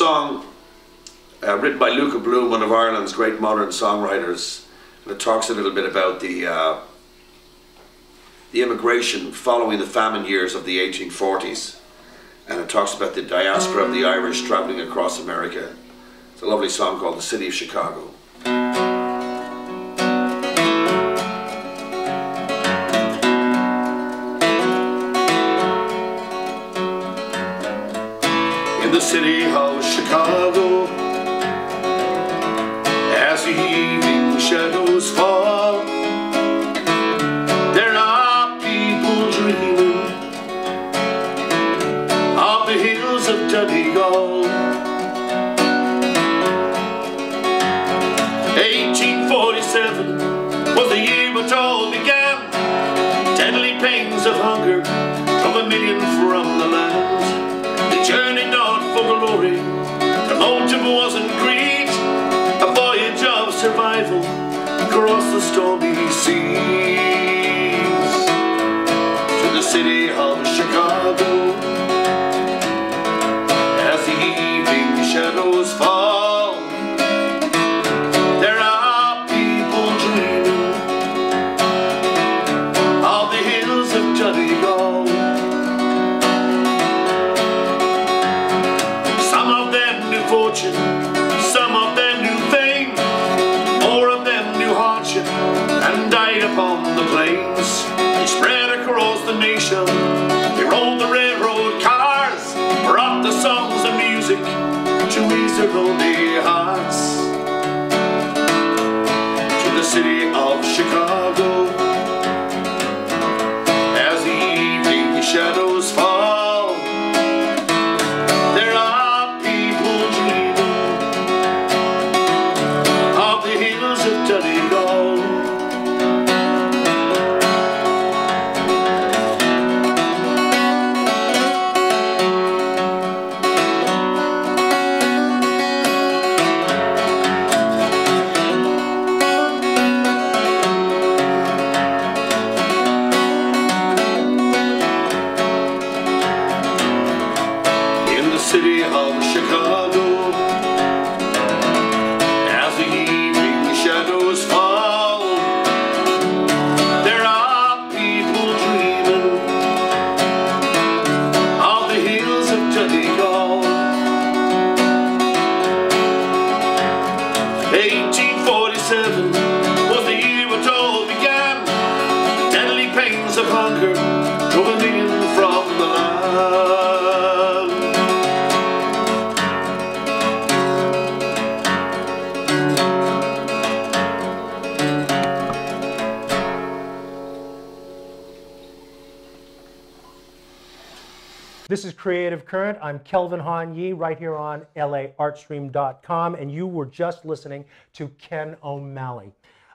Song uh, written by Luka Bloom, one of Ireland's great modern songwriters, and it talks a little bit about the uh, the immigration following the famine years of the 1840s, and it talks about the diaspora of the Irish traveling across America. It's a lovely song called "The City of Chicago." Stormy seas to the city of Chicago. As the evening shadows to Current. I'm Kelvin Han Yee right here on laartstream.com, and you were just listening to Ken O'Malley.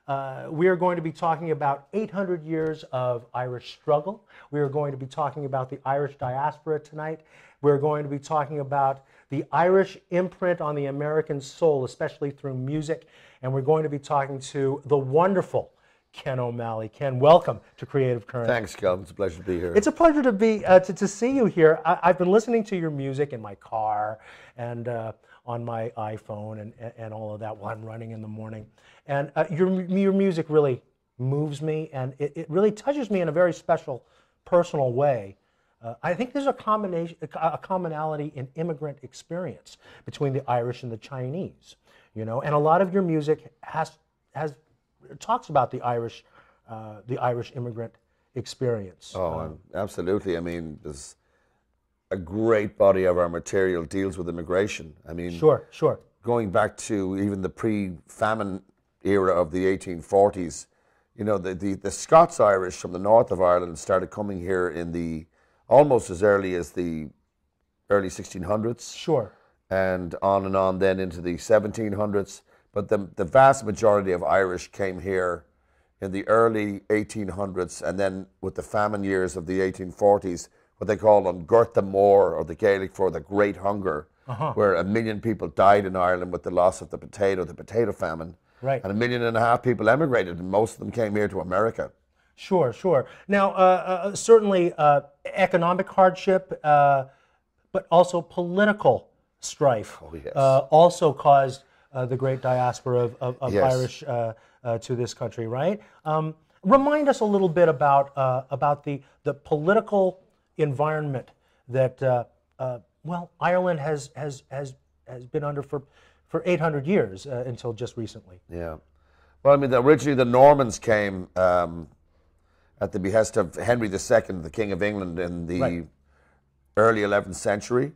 Uh, we are going to be talking about 800 years of Irish struggle. We are going to be talking about the Irish diaspora tonight. We're going to be talking about the Irish imprint on the American soul, especially through music. And we're going to be talking to the wonderful Ken O'Malley. Ken, welcome to Creative Current. Thanks, Kelvin. It's a pleasure to be here. It's a pleasure to be uh, to, to see you here. I, I've been listening to your music in my car and uh, on my iPhone and, and all of that while I'm running in the morning. And uh, your your music really moves me, and it, it really touches me in a very special, personal way. Uh, I think there's a combination, a commonality in immigrant experience between the Irish and the Chinese. You know, and a lot of your music has has talks about the Irish, uh, the Irish immigrant experience. oh, um, absolutely. I mean, there's a great body of our material deals with immigration. I mean, Sure, sure. going back to even the pre-famine era of the 1840s, you know, the, the, the Scots Irish from the north of Ireland started coming here in the almost as early as the early 1600s. Sure. and on and on then into the 1700s. But the, the vast majority of Irish came here in the early 1800s and then with the famine years of the 1840s, what they call an Gorta Mór or the Gaelic for the Great Hunger, where a million people died in Ireland with the loss of the potato, the potato famine. Right. And a million and a half people emigrated, and most of them came here to America. Sure, sure. Now, uh, uh, certainly uh, economic hardship, uh, but also political strife Oh, yes. uh, also caused uh, the great diaspora of, of, of Yes. Irish uh, uh, to this country, right? Um, remind us a little bit about uh, about the the political environment that uh, uh, well Ireland has has has has been under for for 800 years uh, until just recently. Yeah. Well, I mean, originally the Normans came um, at the behest of Henry II, the King of England, in the Right. early 11th century.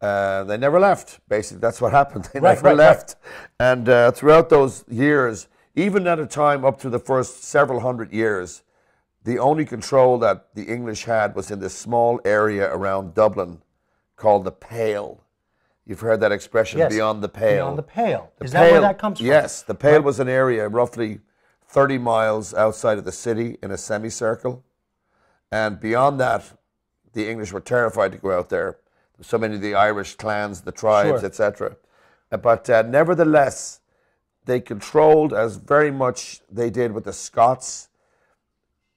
Uh, they never left. Basically, that's what happened. They Right, never right, right. left. And uh, throughout those years, even at a time up to the first several hundred years, the only control that the English had was in this small area around Dublin called the Pale. You've heard that expression, Yes, beyond the pale. Beyond the pale. The Is that where that comes from? Yes, the Pale was an area roughly 30 miles outside of the city in a semicircle. And beyond that, the English were terrified to go out there. So many of the Irish clans, the tribes, Sure. etc. But uh, nevertheless, they controlled as very much they did with the Scots.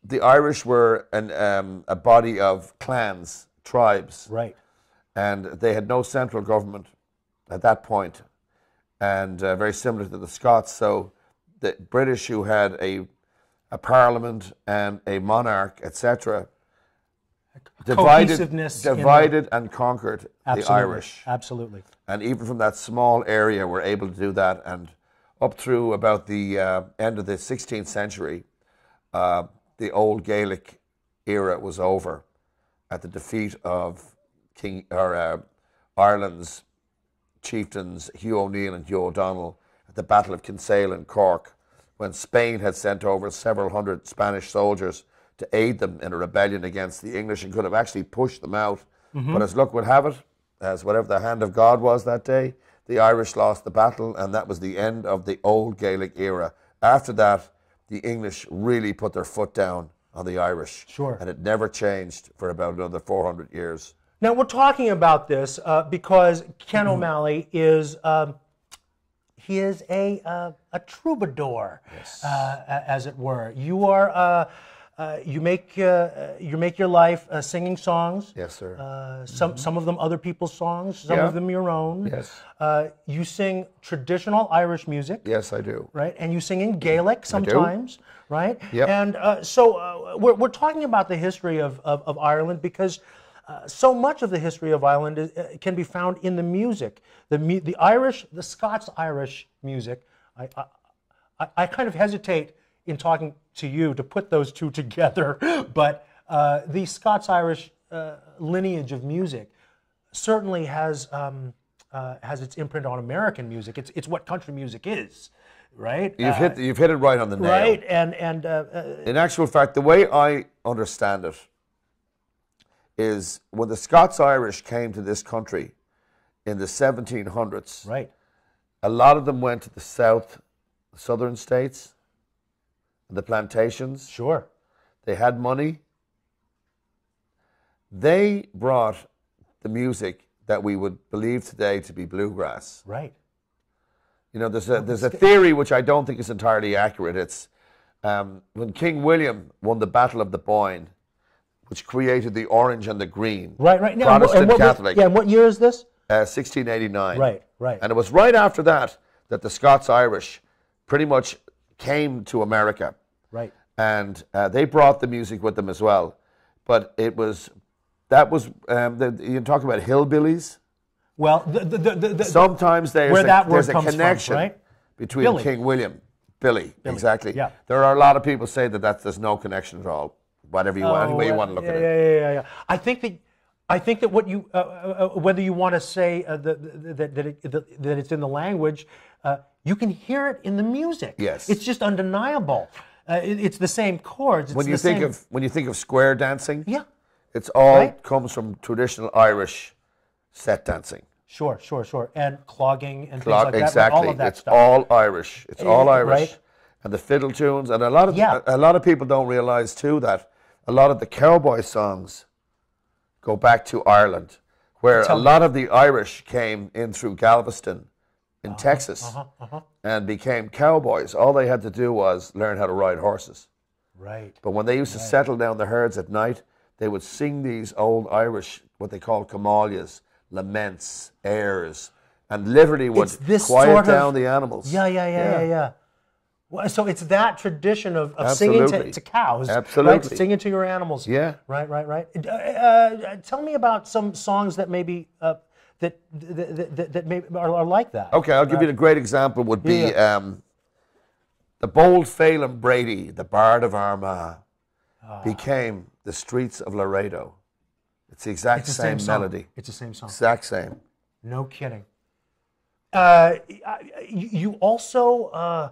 The Irish were an, um, a body of clans, tribes Right. and they had no central government at that point, and uh, very similar to the Scots. So the British, who had a a parliament and a monarch, etc., divided, Cohesiveness in the- divided and conquered the Irish, Absolutely. and even from that small area, we're able to do that. And up through about the uh, end of the 16th century, uh, the old Gaelic era was over at the defeat of King or uh, Ireland's chieftains Hugh O'Neill and Hugh O'Donnell at the Battle of Kinsale in Cork, when Spain had sent over several hundred Spanish soldiers to aid them in a rebellion against the English and could have actually pushed them out. But as luck would have it, as whatever the hand of God was that day, the Irish lost the battle, and that was the end of the old Gaelic era. After that, the English really put their foot down on the Irish. Sure. And it never changed for about another 400 years. Now we're talking about this uh, because Ken Mm-hmm. O'Malley is um, he is a uh, a troubadour, uh, as it were. You are uh, you make uh, uh, you make your life uh, singing songs. Yes, sir. Uh, some some of them other people's songs, some Yeah. of them your own. Yes. Uh, you sing traditional Irish music yes, I do. right? And you sing in Gaelic sometimes, right? Yep. And uh, so uh, we're, we're talking about the history of, of, of Ireland because uh, so much of the history of Ireland is, uh, can be found in the music. The, mu- the Irish, the Scots Irish music, I, I, I kind of hesitate in talking to you to put those two together, but uh, the Scots Irish uh, lineage of music certainly has um, uh, has its imprint on American music. It's it's what country music is, right? You've Uh, hit you've hit it right on the nail. right, and and uh, uh, In actual fact, the way I understand it is when the Scots Irish came to this country in the 1700s, right, a lot of them went to the south, southern states, the plantations. sure, They had money. They brought the music that we would believe today to be bluegrass. right, You know, there's a there's a theory which I don't think is entirely accurate. It's um, when King William won the Battle of the Boyne, which created the orange and the green. right, right. Now, and what- Protestant and what, Catholic. Yeah, and what year is this? Uh, 1689. Right, right. And it was right after that that the Scots Irish pretty much came to America, Right, and uh, they brought the music with them as well. But it was that was um, the, you talk about hillbillies. well, the the the, the, the Sometimes there's a, there's a comes from, connection right? between Billy. King William, Billy, exactly. yeah. There are a lot of people say that that's, there's no connection at all. Whatever you want, any way you Oh, want to look yeah, at it. Yeah, yeah, yeah, yeah. I think that. I think that what you, uh, uh, uh, whether you want to say uh, that, that, that, it, that, that it's in the language, uh, you can hear it in the music. Yes. It's just undeniable. Uh, it, it's the same chords. It's When you think same- of when you think of square dancing, Yeah. it's all Right. comes from traditional Irish set dancing. Sure, sure, sure. And clogging and Clock- things like that. exactly. All of that it's stuff. all Irish. It's all Irish. right. And the fiddle tunes, and a lot of Yeah. a, a lot of people don't realize too that a lot of the cowboy songs go back to Ireland, where Tell a me. lot of the Irish came in through Galveston in Uh-huh, Texas and became cowboys. All they had to do was learn how to ride horses. Right. But when they used to settle down the herds at night, they would sing these old Irish, what they call camalias, laments, airs, and literally would quiet sort of- down the animals. Yeah, yeah, yeah, yeah, yeah. Well, so it's that tradition of, of singing to, to cows, right? Singing to your animals. Yeah. Right, right, right. Uh, uh, tell me about some songs that maybe uh, that, that, that, that, maybe are, are like that. Okay, I'll give you a great example. Would be Yeah. um, the bold Phelim Brady, the Bard of Armagh, Ah. became the streets of Laredo. It's the exact It's the same, same, melody, It's the same song. exact same. No kidding. Uh, you, also uh, uh,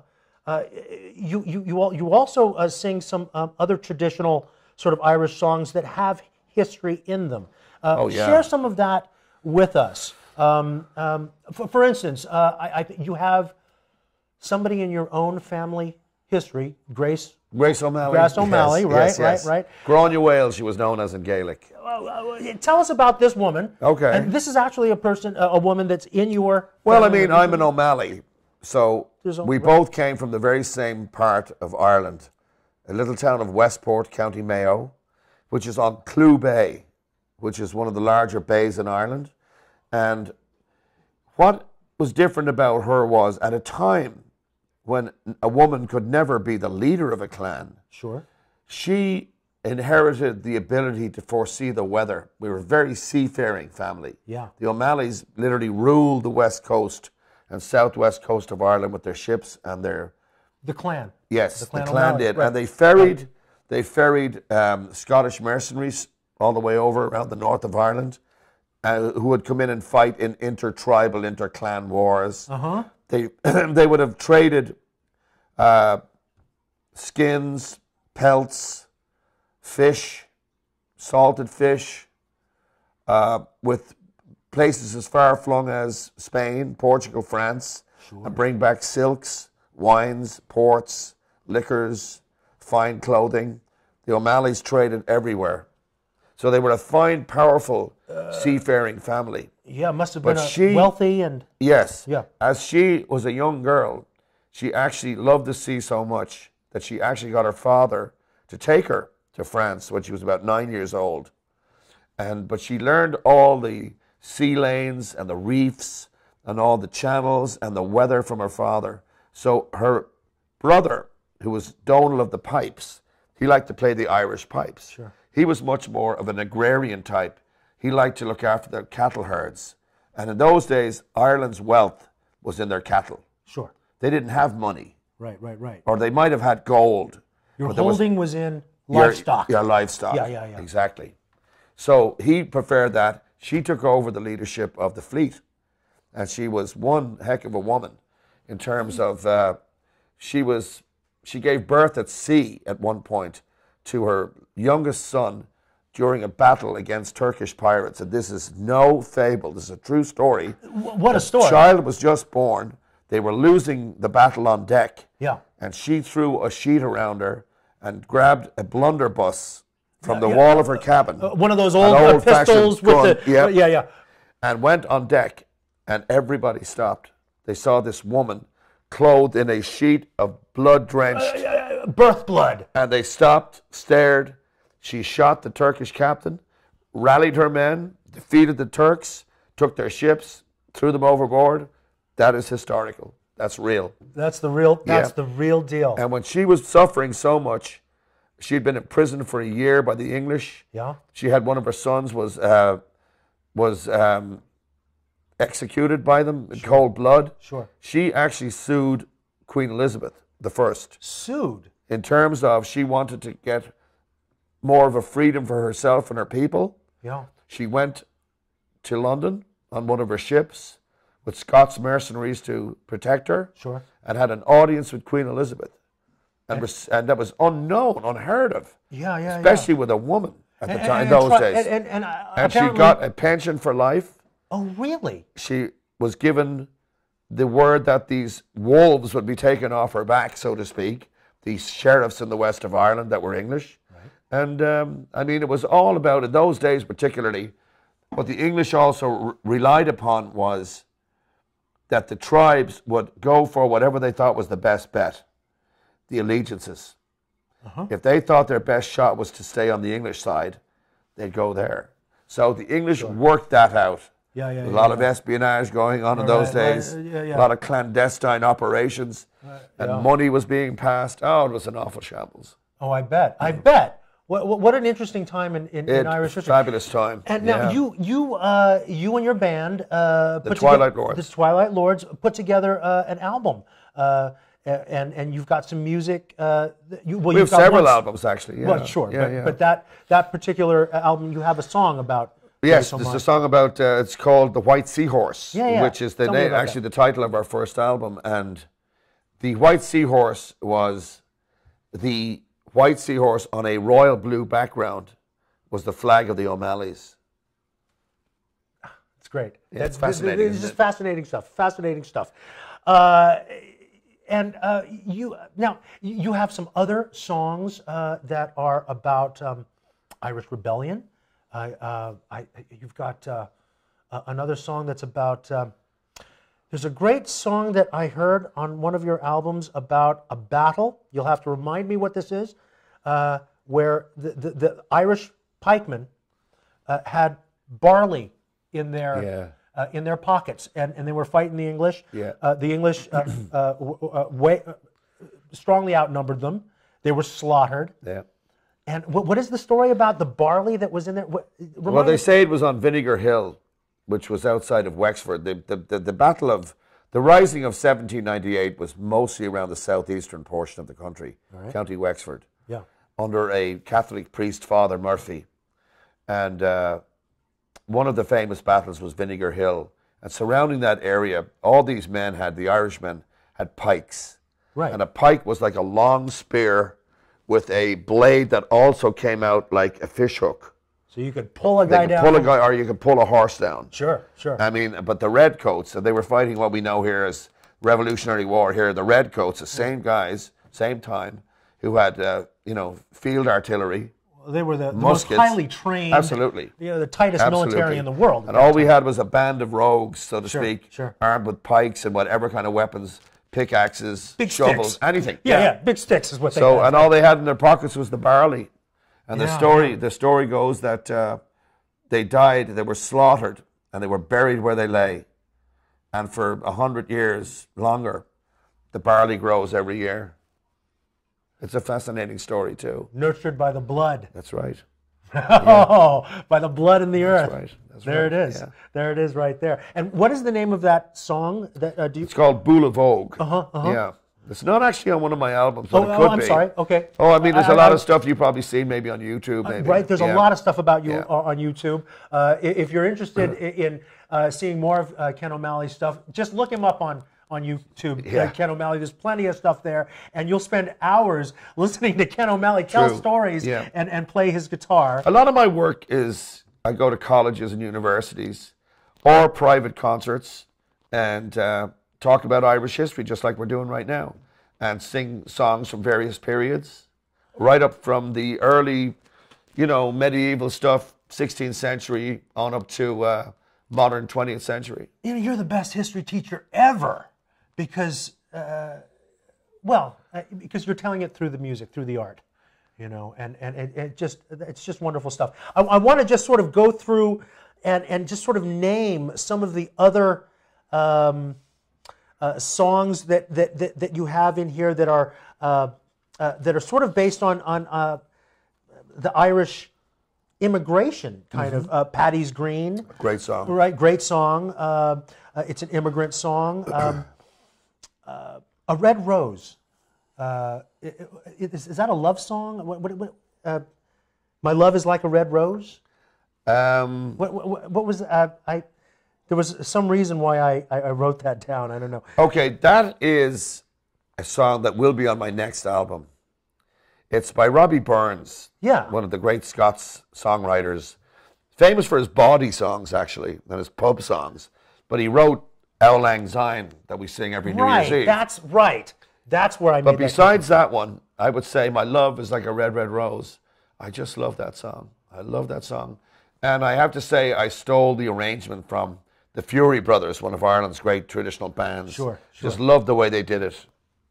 you you you, al- you also uh, sing some um, other traditional sort of Irish songs that have history in them. Uh, Oh, yeah. Share some of that with us. Um, um, for, for instance, uh, I, I, you have somebody in your own family history, Grace. Grace O'Malley. Grace O'Malley, right, yes, right, yes. right. Gráinne Mhaol, she was known as in Gaelic. Uh, Tell us about this woman. Okay. And this is actually a person, a a woman that's in your. Well, I mean, I'm an O'Malley, so we both came from the very same part of Ireland, a little town of Westport, County Mayo, which is on Clew Bay, which is one of the larger bays in Ireland. And what was different about her was at a time when a woman could never be the leader of a clan, Sure. she inherited the ability to foresee the weather. We were a very seafaring family. Yeah. The O'Malleys literally ruled the west coast and southwest coast of Ireland with their ships and their The clan. yes, the Clan clan, did, right. and they ferried they ferried um, Scottish mercenaries all the way over around the north of Ireland, uh, who would come in and fight in intertribal, interclan wars. Uh-huh. They they would have traded uh, skins, pelts, fish, salted fish, uh, with places as far flung as Spain, Portugal, France, and bring back silks, wines, ports, liquors, fine clothing. The O'Malleys traded everywhere. So they were a fine, powerful uh, seafaring family. Yeah, must have been she- wealthy and Yes. Yeah. As she was a young girl, she actually loved the sea so much that she actually got her father to take her to France when she was about nine years old. And but she learned all the sea lanes and the reefs and all the channels and the weather from her father. So her brother, who was Donal of the Pipes, he liked to play the Irish pipes. Sure. He was much more of an agrarian type. He liked to look after the cattle herds. And in those days, Ireland's wealth was in their cattle. sure. They didn't have money, Right, right, right. or they might have had gold. Your but there was- holding was, in livestock. Your, livestock. Yeah, yeah, yeah. Exactly. So he preferred that. She took over the leadership of the fleet. And she was one heck of a woman in terms of uh, she was she gave birth at sea at one point to her youngest son during a battle against Turkish pirates. And this is no fable. This is a true story. What a story. Child was just born. They were losing the battle on deck Yeah. and she threw a sheet around her and grabbed a blunderbuss from the wall of her cabin One of those old, uh, old-fashioned pistols with gun, the. yeah. Yeah, yeah. and went on deck and everybody stopped they saw this woman clothed in a sheet of blood drenched Birth blood. and they stopped stared she shot the turkish captain rallied her men defeated the turks took their ships threw them overboard that is historical that's real That's the real. That's Yeah. the real deal. And when she was suffering so much, she had been in prison for a year by the English. yeah. She had one of her sons was uh, was um, executed by them in cold blood. Sure. She actually sued Queen Elizabeth the First Sued. in terms of she wanted to get more of a freedom for herself and her people. Yeah. She went to London on one of her ships with Scots mercenaries to protect her Sure. and had an audience with Queen Elizabeth. And, was, and that was unknown, unheard of, Yeah, yeah, especially with a woman at the time, in and those days. And, and, and, uh, And she got a pension for life. Oh, really? She was given the word that these wolves would be taken off her back, so to speak, these sheriffs in the west of Ireland that were English. And um, I mean, it was all about, in those days particularly, what the English also re- relied upon was that the tribes would go for whatever they thought was the best bet, the allegiances. If they thought their best shot was to stay on the English side, they'd go there. So the English worked that out Yeah, yeah, A yeah, lot of espionage going on in Right, those right, days. uh, yeah, yeah. A lot of clandestine operations, and yeah. money was being passed. Oh, it was an awful shambles. Oh, I bet. I bet. What, what, what an interesting time in, in, in Irish history. fabulous time. And now yeah. you you uh, you and your band uh, put Twilight together, Lords. the Twilight Lords put together uh, an album, uh, and and you've got some music. Uh, you, well, we have several one- albums actually. Yeah. Well, sure, Yeah, but, yeah. but that that particular album, you have a song about. Yes, there's a song about uh, it's called "The White Seahorse," Yeah, yeah. which is the name, actually the title of our first album. And the White Seahorse was the white seahorse on a royal blue background was the flag of the O'Malley's. It's great. Yeah, it's That- th- th- fascinating, just it? fascinating stuff. Fascinating stuff. Uh, and uh, you now you have some other songs uh, that are about um, Irish rebellion. Uh, I, you've got uh, another song that's about. Um, there's a great song that I heard on one of your albums about a battle. You'll have to remind me what this is, uh, where the, the, the Irish pikemen uh, had barley in their Yeah. Uh, in their pockets, and, and they were fighting the English. Yeah. Uh, the English uh, uh, uh, way, uh, strongly outnumbered them. They were slaughtered. Yeah. And what, what is the story about the barley that was in there? What, Well, they us- say it was on Vinegar Hill, which was outside of Wexford. The, the, the, the battle of the rising of 1798 was mostly around the southeastern portion of the country, County Wexford. yeah. under a Catholic priest, Father Murphy. And uh, one of the famous battles was Vinegar Hill. And surrounding that area, all these men had, the Irishmen, had pikes. Right. And a pike was like a long spear with a blade that also came out like a fish hook. So you could pull a guy could down. pull a guy, or you could pull a horse down. Sure, sure. I mean, but the redcoats, they were fighting what we know here as Revolutionary War. Here, the redcoats, the same guys, same time, who had, uh, you know, field artillery, they were the, the most highly trained, Absolutely. you know, the tightest military in the world. And all we had was a band of rogues, so to Sure, speak, sure. armed with pikes and whatever kind of weapons, pickaxes, Big shovels, sticks. anything. yeah, yeah, big sticks is what they So, had. and all they had in their pockets was the barley. And the story, yeah. the story goes that uh, they died, they were slaughtered, and they were buried where they lay. And for a hundred years longer, the barley grows every year. It's a fascinating story too. Nurtured by the blood. That's right. Oh, by the blood in the earth. That's right, that's there right, it is. yeah. There it is right there. And what is the name of that song? That uh, do you? It's called Boolavogue. Uh-huh, uh-huh. Yeah. It's not actually on one of my albums, but Oh, it oh, could I'm be. sorry. Okay. Oh, I mean, there's I- a lot I- of stuff you've probably seen maybe on YouTube. Maybe. Right, there's Yeah. a lot of stuff about you Yeah. on YouTube. Uh, if you're interested in uh, seeing more of uh, Ken O'Malley's stuff, just look him up on on YouTube. Yeah. Ken O'Malley. There's plenty of stuff there, and you'll spend hours listening to Ken O'Malley tell True. stories Yeah. and, and play his guitar. A lot of my work is I go to colleges and universities or private concerts and uh, talk about Irish history, just like we're doing right now, and sing songs from various periods, right up from the early, you know, medieval stuff, 16th century, on up to uh, modern 20th century. you know, you're the best history teacher ever because, uh, well, uh, because you're telling it through the music, through the art, you know, and, and it, it just, it's just wonderful stuff. I, I want to just sort of go through and, and just sort of name some of the other um, uh, songs that, that, that, that you have in here that are, uh, uh, that are sort of based on, on uh, the Irish immigration kind of uh, Paddy's Green. Great song. Right, great song. Uh, uh, it's an immigrant song. Um, uh, a Red Rose. Uh, is, is that a love song? What, what, what, uh, My love is like a red rose. Um, What, what, what was uh, I? There was some reason why I, I, I wrote that down. I don't know. Okay, that is a song that will be on my next album. It's by Robbie Burns. Yeah. One of the great Scots songwriters, famous for his bawdy songs actually, and his pub songs. But he wrote Auld Lang Syne that we sing every New right, Year's Eve. that's right. That's where I but made that. besides that one, I would say My Love is Like a Red, Red Rose. I just love that song. I love that song. And I have to say, I stole the arrangement from the Furey Brothers, one of Ireland's great traditional bands. Sure, sure. Just love the way they did it.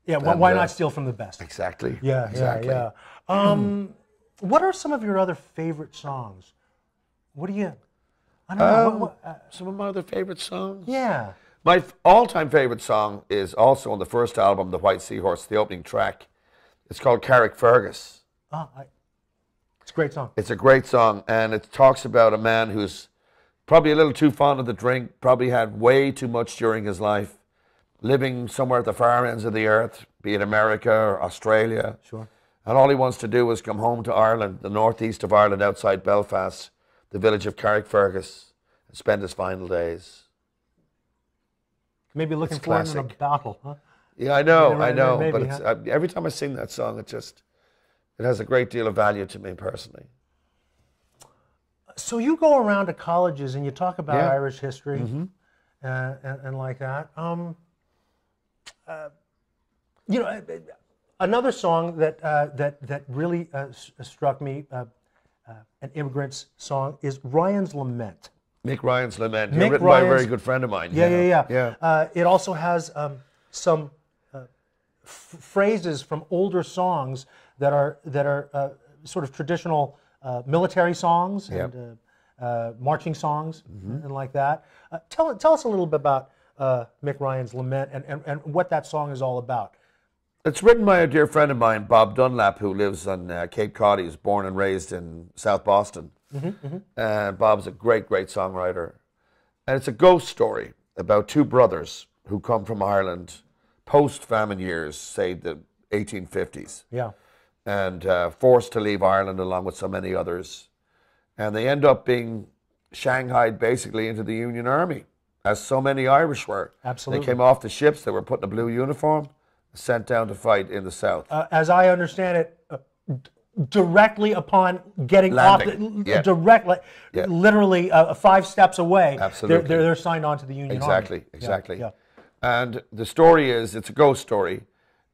Yeah, why, why uh, not steal from the best? Exactly. Yeah, exactly. yeah, yeah. Um, what are some of your other favorite songs? What do you? I don't know. Um, what- what- uh, some of my other favorite songs. yeah. My all-time favorite song is also on the first album, The White Seahorse, the opening track. It's called Carrickfergus. Oh, I, it's a great song. It's a great song, and it talks about a man who's probably a little too fond of the drink, probably had way too much during his life, living somewhere at the far ends of the earth, be it America or Australia. Sure. And all he wants to do is come home to Ireland, the northeast of Ireland, outside Belfast, the village of Carrickfergus, and spend his final days. Maybe looking It's for it in a battle, huh? Yeah, I know, Maybe, I know. maybe, but it's, huh? uh, every time I sing that song, it just it has a great deal of value to me personally. So you go around to colleges and you talk about Yeah. Irish history uh, and, and like that. Um, uh, you know, another song that uh, that that really uh, struck me, uh, uh, an immigrant's song, is Ryan's Lament. Mick Ryan's Lament, Mick written by a very good friend of mine. Yeah, yeah, yeah. yeah. Uh, it also has um, some uh, f- phrases from older songs that are that are uh, sort of traditional uh, military songs and uh, uh, marching songs Mm-hmm. and like that. Uh, tell tell us a little bit about uh, Mick Ryan's Lament and, and, and what that song is all about. It's written by a dear friend of mine, Bob Dunlap, who lives on uh, Cape Cod. He was born and raised in South Boston. And Bob's a great, great songwriter. And it's a ghost story about two brothers who come from Ireland post famine years, say the 1850s, Yeah. and uh, forced to leave Ireland along with so many others. And they end up being shanghaied basically into the Union Army, as so many Irish were. Absolutely. They came off the ships, they were put in a blue uniform, sent down to fight in the South. Uh, as I understand it, uh, directly upon getting Landing, off, the, yeah. directly, Yeah. literally uh, five steps away, Absolutely. they're, they're, they're signed on to the Union Army. Exactly, exactly. yeah. And the story is it's a ghost story.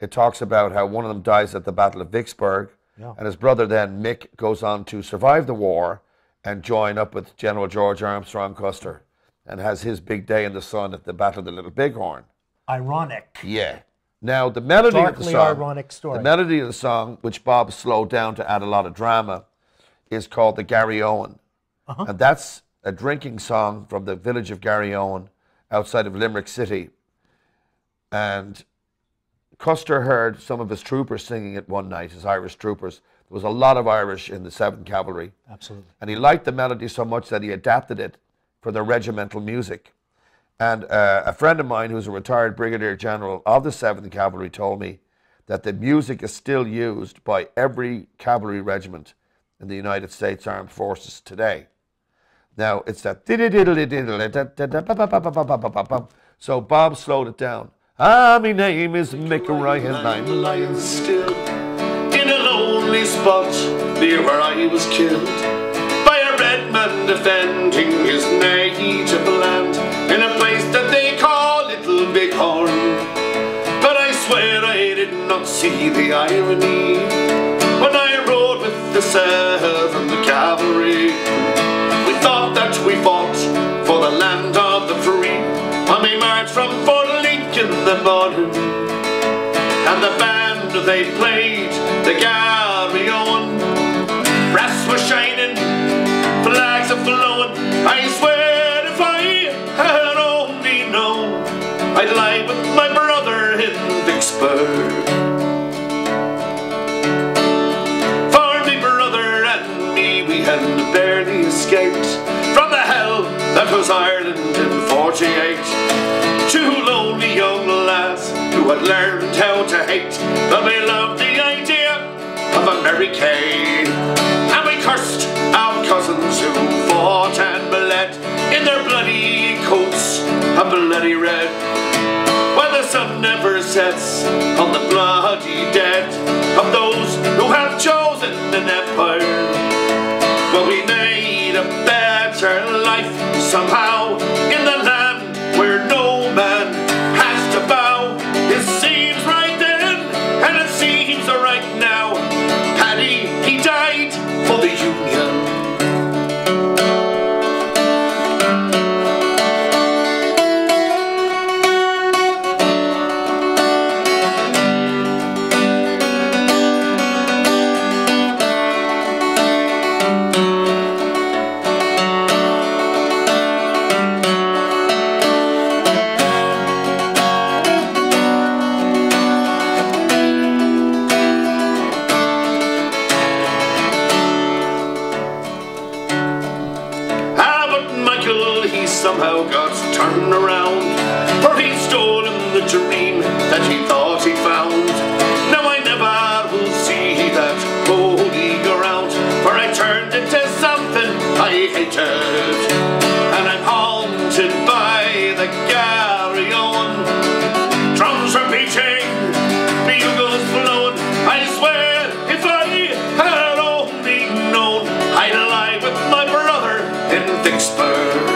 It talks about how one of them dies at the Battle of Vicksburg, and his brother then, Mick, goes on to survive the war and join up with General George Armstrong Custer and has his big day in the sun at the Battle of the Little Bighorn. Ironic. Yeah. Now, the melody of the song, ironic story. the melody of the song, which Bob slowed down to add a lot of drama, is called the Garryowen, Uh-huh. and that's a drinking song from the village of Garryowen, outside of Limerick City. And Custer heard some of his troopers singing it one night, his Irish troopers. There was a lot of Irish in the Seventh Cavalry. Absolutely. And he liked the melody so much that he adapted it for the regimental music. And uh, a friend of mine who's a retired brigadier general of the 7th Cavalry told me that the music is still used by every cavalry regiment in the United States Armed Forces today. Now, it's that. So Bob slowed it down. Ah, my name is Mick Ryan. I'm lying still in a lonely spot near where I was killed by a red man defending his native land in a place that they call Little Bighorn. But I swear I did not see the irony when I rode with the Seventh Cavalry. We thought that we fought for the land of the free when we marched from Fort Lincoln the morning and the band they played the Gary Vicksburg. For me brother and me, we had barely escaped from the hell that was Ireland in 48. Two lonely young lads who had learned how to hate, but we loved the idea of America. And we cursed our cousins who fought and bled in their bloody coats of bloody red. Sets on the bloody dead of those who have chosen an empire. But we made a better life somehow in the land where no man has to bow. It seems right then, and it seems right now. Paddy, he died for the Union. Vicksburg.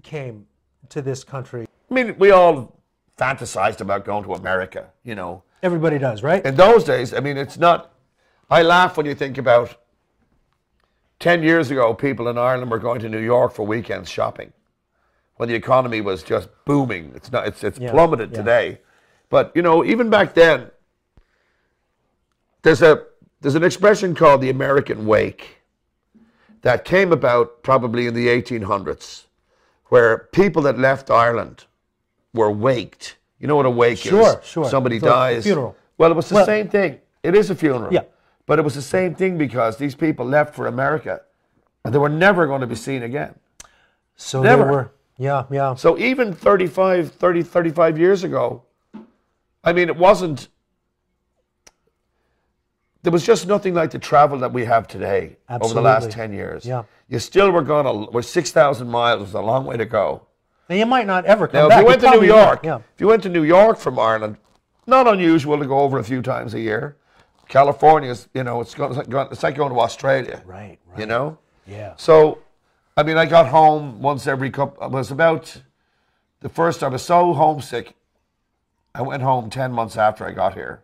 Came to this country. I mean, we all fantasized about going to America, you know. Everybody does, right? In those days, I mean, it's not. I laugh when you think about 10 years ago, people in Ireland were going to New York for weekends shopping when the economy was just booming. It's not. It's it's Yeah, plummeted yeah. today, but you know, even back then, there's a there's an expression called the American wake that came about probably in the 1800s, where people that left Ireland were waked. You know what a wake Sure, is? sure. sure. Somebody a dies. funeral. Well, it was the Well- same thing. It is a funeral. Yeah. But it was the same thing because these people left for America and they were never going to be seen again. So Never. they were. Yeah, yeah. So even 35, 30, 35 years ago, I mean, it wasn't, there was just nothing like the travel that we have today over the last 10 years. Yeah. You still were going to, we're 6,000 miles, was a long way to go. And you might not ever come Now, back. if you went to New York, Yeah. if you went to New York from Ireland, not unusual to go over a few times a year. California is, you know, it's, going, it's, like, going to Australia. Right, right. You know? Yeah. So, I mean, I got home once every couple. I was about the first. I was so homesick. I went home ten months after I got here.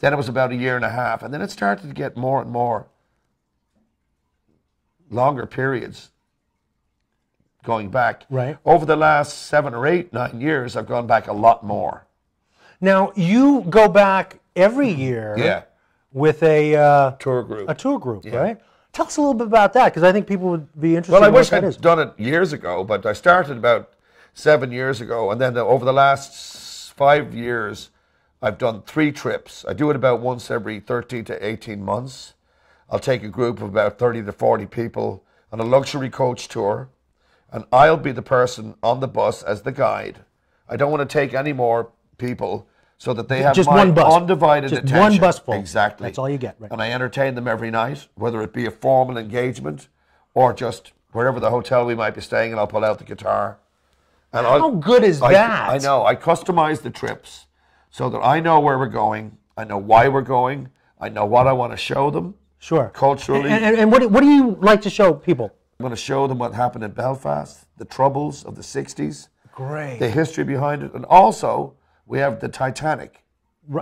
Then it was about a year and a half, and then it started to get more and more longer periods going back. Right. Over the last seven or eight, nine years, I've gone back a lot more. Now you go back every year. Yeah. With a uh, Tour group. a tour group, right? Tell us a little bit about that because I think people would be interested. Well, I in wish I'd is. done it years ago, but I started about seven years ago, and then the, over the last five years, I've done three trips. I do it about once every 13 to 18 months. I'll take a group of about 30 to 40 people on a luxury coach tour, and I'll be the person on the bus as the guide. I don't want to take any more people so that they have Just my one bus. undivided Just attention. one bus full. Exactly. That's all you get, right. And I entertain them every night, whether it be a formal engagement or just wherever the hotel we might be staying, and I'll pull out the guitar. And How I'll, good is I, that? I know. I customize the trips so that I know where we're going. I know why we're going. I know what I want to show them. Sure. Culturally. And, and, and what, do- what do you like to show people? I'm going to show them what happened in Belfast, the troubles of the 60s, Great. the history behind it. And also, we have the Titanic.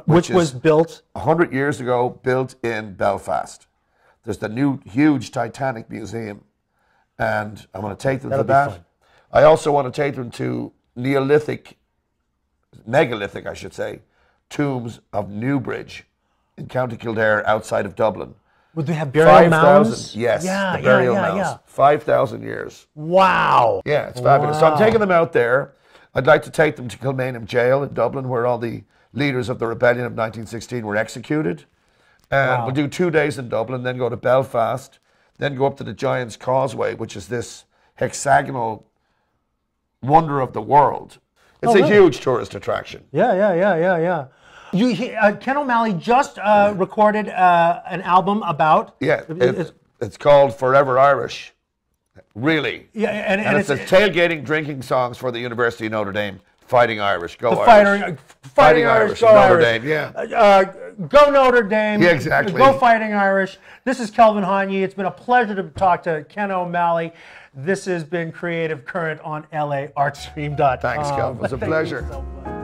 Which, is- was built. 100 years ago, built in Belfast. There's the new huge Titanic Museum, and I'm going to take them That'll to that. fun. I also want to take them to Neolithic, megalithic, I should say, tombs of Newbridge in County Kildare outside of Dublin. Would they have burial 5,000, mounds? yes, Yeah, the burial yeah, yeah, mounds. yeah. 5,000 years. Wow. Yeah, it's fabulous. So I'm taking them out there. I'd like to take them to Kilmainham Jail in Dublin, where all the leaders of the rebellion of 1916 were executed. And we'll do two days in Dublin, then go to Belfast, then go up to the Giant's Causeway, which is this hexagonal wonder of the world. It's Oh, a really? huge tourist attraction. Yeah, yeah, yeah, yeah, yeah. You, he- uh, Ken O'Malley just uh, recorded uh, an album about. Yeah, It- it- it's, it's called Forever Irish. Really. yeah, and, And, and it's, a tailgating drinking songs for the University of Notre Dame. Fighting Irish. Go Irish. fighting, fighting Irish, go Notre Irish. Dame, yeah. Uh, go Notre Dame. Yeah, exactly. Go Fighting Irish. This is Kelvin Han Yee. It's been a pleasure to talk to Ken O'Malley. This has been Creative Current on LAArtstream.com. Thanks, Kelvin. It was a pleasure.